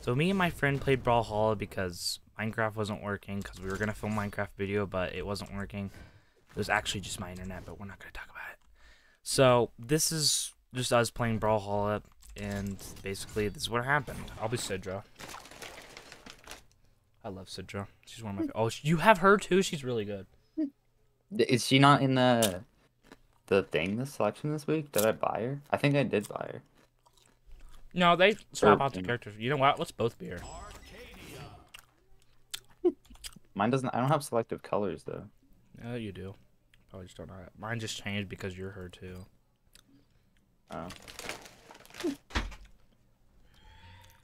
So me and my friend played Brawlhalla because Minecraft wasn't working because we were gonna film Minecraft video, but it wasn't working. It was actually just my internet, but we're not gonna talk about it. So this is just us playing Brawlhalla, and basically this is what happened. I'll be Sidra. I love Sidra. She's one of my. Oh, you have her too. She's really good. Is she not in the the thing, the selection this week? Did I buy her? I think I did buy her. No, they swap Or- out the characters. You know what? Let's both be her. Mine doesn't. I don't have selective colors though. Yeah, you do. Probably just don't know. it. Mine just changed because you're her too. Oh.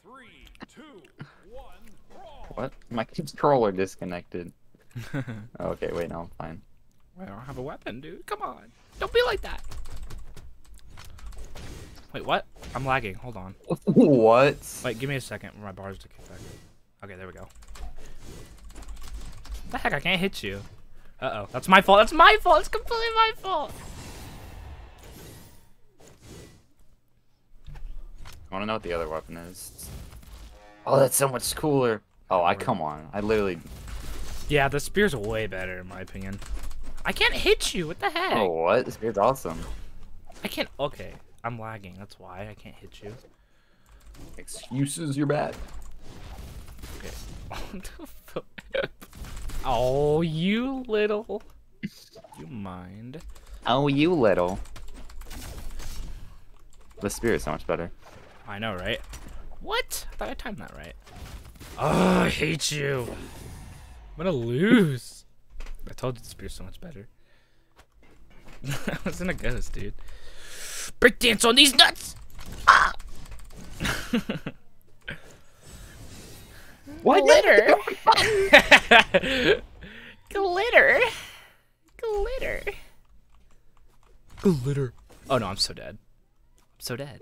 Three, two, one, brawl. What? My controller disconnected. Oh, okay, wait, no, I'm fine. Wait, I don't have a weapon, dude. Come on. Don't be like that. Wait, what? I'm lagging. Hold on. what? Wait, give me a second for my bars to kick back. Okay, there we go. The heck? I can't hit you. Uh oh. That's my fault. That's my fault. It's completely my fault. I want to know what the other weapon is. Oh, that's so much cooler. Oh, I come on. I literally. Yeah, the spear's way better in my opinion. I can't hit you. What the heck? Oh, what? This beard's awesome. I can't. Okay, I'm lagging. That's why I can't hit you. Excuses, you're bad. Okay. oh, you little. You mind? Oh, you little. The spear is so much better. I know, right? What? I thought I timed that right. Oh, I hate you. I'm gonna lose. I told you the spear's so much better. I was in a ghost, dude. Breakdance on these nuts! Ah! What? Glitter! Glitter! Glitter! Glitter. Oh no, I'm so dead. I'm so dead.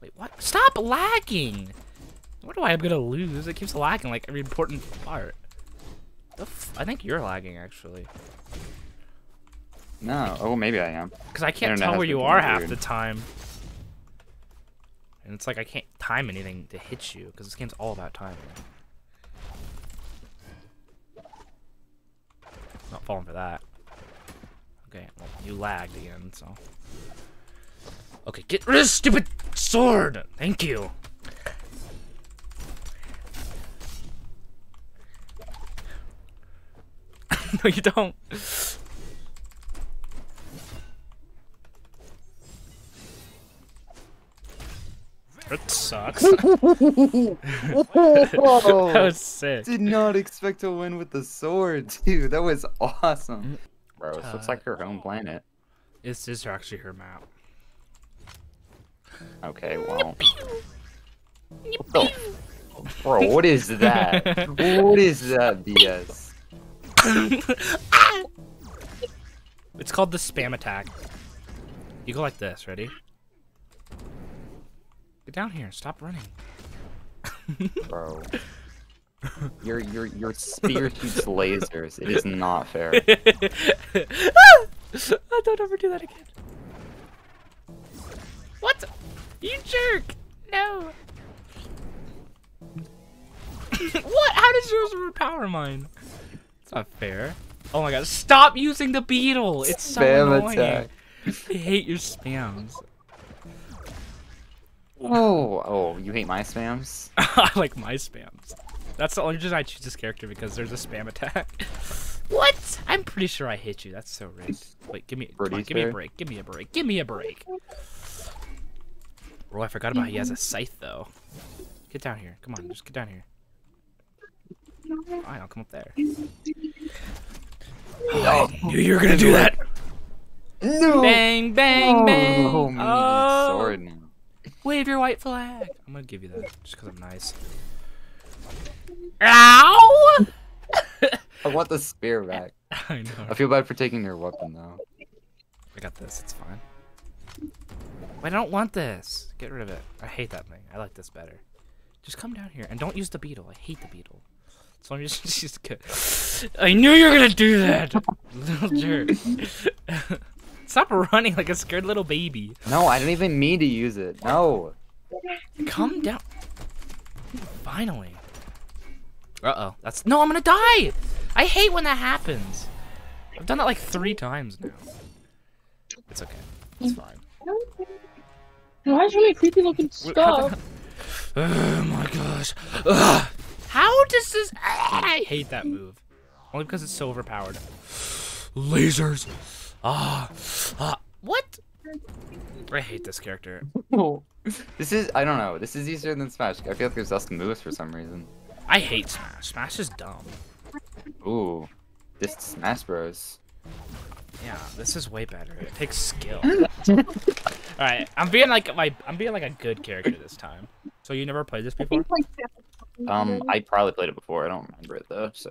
Wait, what? Stop lagging! What do I am gonna lose? It keeps lagging like every important part. The f I think you're lagging actually. No. Oh, maybe I am. Because I can't Internet tell where you are half weird. the time. And it's like I can't time anything to hit you, because this game's all about timing. Not falling for that. Okay, well, you lagged again, so. Okay, get rid of this stupid sword! Thank you! no, you don't. That sucks. that was sick. Did not expect to win with the sword, dude. That was awesome. Mm. Bro, this looks like her home planet. This is actually her map. Okay, well. What the- Bro, what is that? what is that BS? It's called the spam attack. You go like this, ready? Get down here, stop running. Bro. Your your your spear shoots lasers. It is not fair. oh, don't ever do that again. What? You jerk! No. what? How does yours overpower mine? It's not fair. Oh my god! Stop using the beetle. It's so Spam annoying. attack. I hate your spams. Oh, oh, you hate my spams? I like my spams. That's the only reason I choose this character because there's a spam attack. What? I'm pretty sure I hit you. That's so rigged. Wait, give me, come on, give me a break. Give me a break. Give me a break. Bro, I forgot about he has a scythe though. Get down here. Come on, just get down here. Fine, I'll come up there. Oh, I knew you were gonna do that. No. Bang, bang, oh. bang. Oh, we need a Oh, sword now. Wave your white flag. I'm gonna give you that just because I'm nice. Ow! I want the spear back. I know. I feel bad for taking your weapon though. I got this. It's fine. I don't want this. Get rid of it. I hate that thing. I like this better. Just come down here and don't use the beetle. I hate the beetle. So I'm just, just good. I knew you were gonna do that, little jerk. Stop running like a scared little baby. No, I didn't even mean to use it. No. Come down. Finally. Uh oh. That's no. I'm gonna die. I hate when that happens. I've done that like three times now. It's okay. It's fine. Why is really creepy looking stuff? Oh my gosh. Ugh. How does this? I hate that move. Only because it's so overpowered. Lasers. Ah. Ah. What? I hate this character. This is I don't know. This is easier than Smash. I feel like there's less to moves for some reason. I hate Smash. Smash is dumb. Ooh, this Smash Bros. Yeah, this is way better. It takes skill. All right, I'm being like my I'm being like a good character this time. So you never played this before? Um, I probably played it before. I don't remember it though. So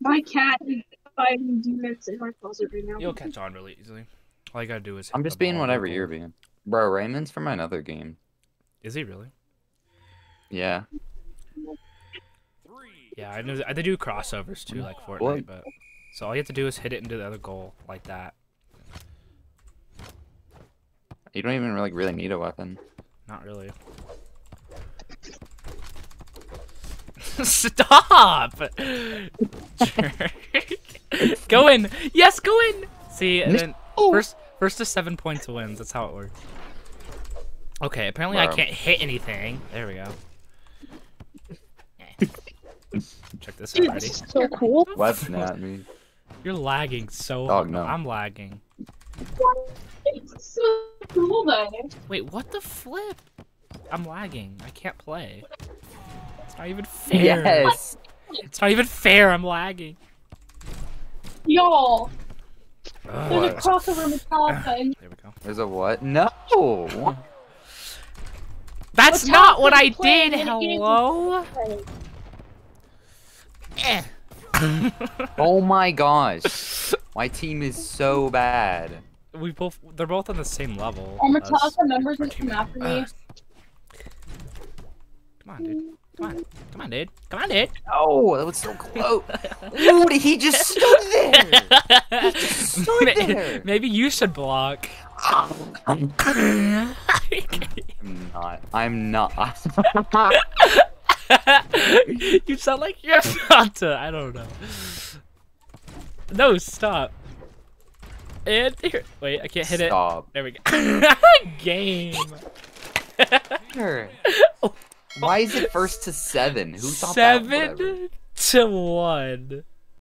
my cat is fighting demons in my closet right now. You'll catch on really easily. All you gotta do is. I'm just being whatever you're being. Bro, Rayman's from another game. Is he really? Yeah. Yeah, I know. They do crossovers too, like Fortnite. What? But so all you have to do is hit it into the other goal like that. You don't even really really need a weapon. Not really. Stop! go in. Yes, go in. See, and then oh. first first to seven points wins. That's how it works. Okay, apparently I can't hit anything. There we go. Check this out, Dude, ready? this is so cool. Weapon at me. You're lagging so. Oh, no. I'm lagging. It's so cool though. Wait, what the flip? I'm lagging. I can't play. It's not even fair. Yes. It's not even fair. I'm lagging. Y'all, Ugh. there's a crossover Metallica ah. and There we go. There's a what? No. That's Metallica not what I did. in a game Hello. Eh. oh my gosh. My team is so bad. we both. They're both on the same level. Are Metallica members our in team. come after me? Ugh. Come on, dude. Come on. Come on, dude. Come on, dude. Oh, that was so close. Dude, he just stood there. He just stood there. Maybe you should block. I'm not. I'm not. you sound like you're to. I don't know. No, stop. And here. Wait, I can't hit it. Stop. There we go. Game. Why is it first to seven? Who thought that? Seven to one.